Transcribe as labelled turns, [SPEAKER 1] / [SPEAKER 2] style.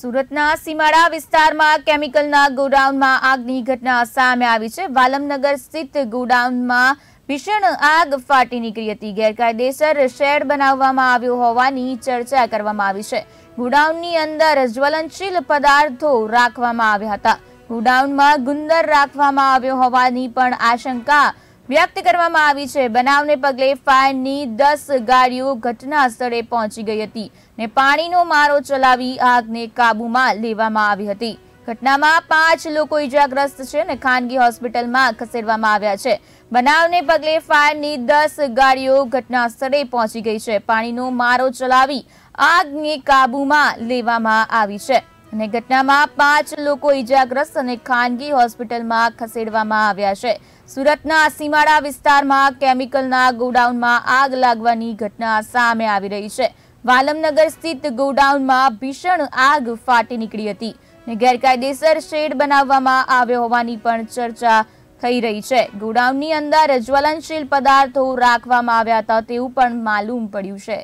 [SPEAKER 1] સુરતના સીમાડા વિસ્તારમાં કેમિકલના ગોડાઉનમાં આગની ઘટના સામે આવી છે. વાલમનગર સ્થિત ગોડાઉનમાં ભીષણ આગ ફાટી નીકળી હતી. ગેરકાયદેસર શેડ બનાવવામાં આવ્યો હોવાની ચર્ચા કરવામાં આવી છે. ગોડાઉનની અંદર જ્વલનશીલ પદાર્થો રાખવામાં આવ્યા હતા. ગોડાઉનમાં ગુંદર રાખવામાં આવ્યો હોવાની પણ આશંકા વ્યક્ત કરવામાં આવી છે. બનાવને પગલે ફાયરની દસ ગાડીઓ ઘટના સ્થળે પહોંચી ગઈ હતી ને પાણીનો મારો ચલાવી આગને કાબૂમાં લેવામાં આવી હતી. ઘટનામાં પાંચ લોકો ઇજાગ્રસ્ત છે અને ખાનગી હોસ્પિટલમાં ખસેડવામાં આવ્યા છે. બનાવને પગલે ફાયરની દસ ગાડીઓ ઘટના સ્થળે પહોંચી ગઈ છે. પાણીનો મારો ચલાવી આગને કાબૂમાં લેવામાં આવી છે. અને ઘટનામાં પાંચ લોકો ઇજાગ્રસ્ત અને ખાનગી હોસ્પિટલમાં ખસેડવામાં આવ્યા છે. સુરતના સીમાડા વિસ્તારમાં કેમિકલના ગોડાઉનમાં આગ લાગવાની ઘટના સામે આવી રહી છે. વાલમનગર સ્થિત ગોડાઉનમાં ભીષણ આગ ફાટી નીકળી હતી ને ગેરકાયદેસર શેડ બનાવવામાં આવ્યો હોવાની પણ ચર્ચા થઈ રહી છે. ગોડાઉનની અંદર જ્વલનશીલ પદાર્થો રાખવામાં આવ્યા હતા તેવું પણ માલુમ પડ્યું છે.